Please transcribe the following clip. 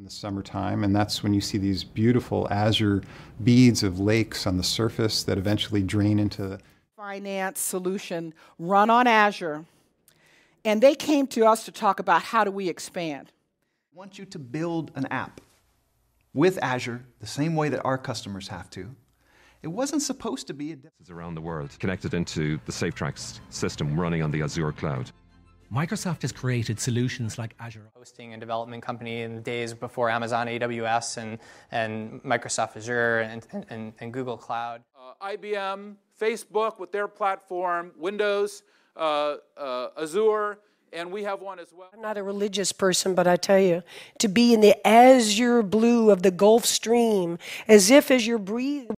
in the summertime, and that's when you see these beautiful azure beads of lakes on the surface that eventually drain into the finance solution run on Azure. And they came to us to talk about how do we expand. I want you to build an app with Azure the same way that our customers have to. It wasn't supposed to be a around the world connected into the SafeTrack system running on the Azure cloud. Microsoft has created solutions like Azure. Hosting and development company in the days before Amazon AWS and, and Microsoft Azure and, and, and Google Cloud. Uh, IBM, Facebook with their platform, Windows, uh, uh, Azure, and we have one as well. I'm not a religious person, but I tell you, to be in the azure blue of the Gulf Stream, as if as you're breathing,